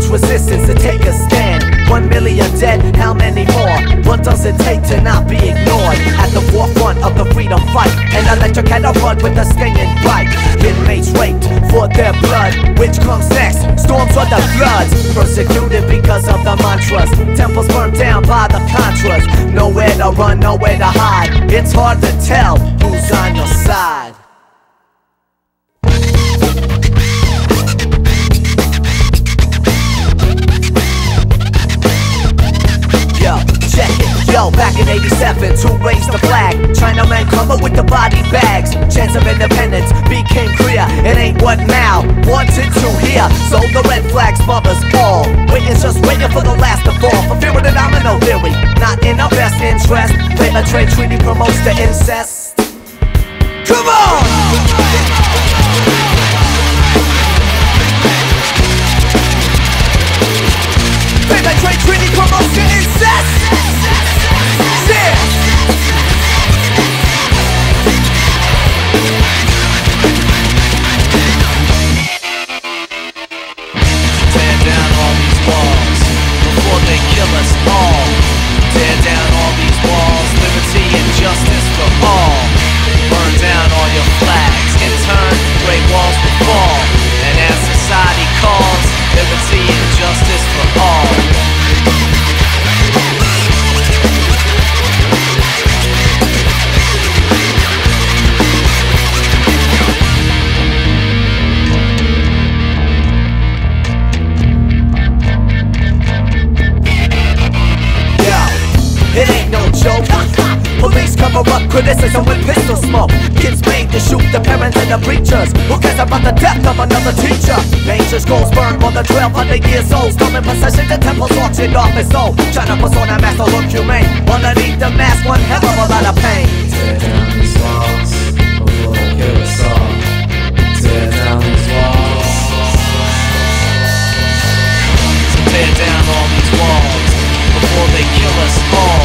much resistance to take a stand? One million dead, how many more? What does it take to not be ignored? At the forefront of the freedom fight, an electric head of run with a stinging bite. Inmates raped for their blood, which comes next? Storms or the floods? Persecuted because of the mantras, temples burned down by the Contras. Nowhere to run, nowhere to hide. It's hard to tell Back in 87, to raise the flag. Chinaman come up with the body bags. Chance of independence became clear. It ain't what now wanted to hear. So the red flags mothers all. Waiting, just waiting for the last to fall. For fear of the domino theory. Not in our best interest. Play a trade treaty promotes the incest. Come on! No joke. Police cover up criticism with pistol smoke. Kids made to shoot the parents and the preachers. Who cares about the death of another teacher? Dangerous goals burned on the 1200 years old. Storming possession, the temples auctioned off his soul. Trying to that mask to look humane. Underneath the mask, one hell of a lot of pain. Tear down these walls kill us all. Tear down these walls. Tear down all these walls before they kill us all.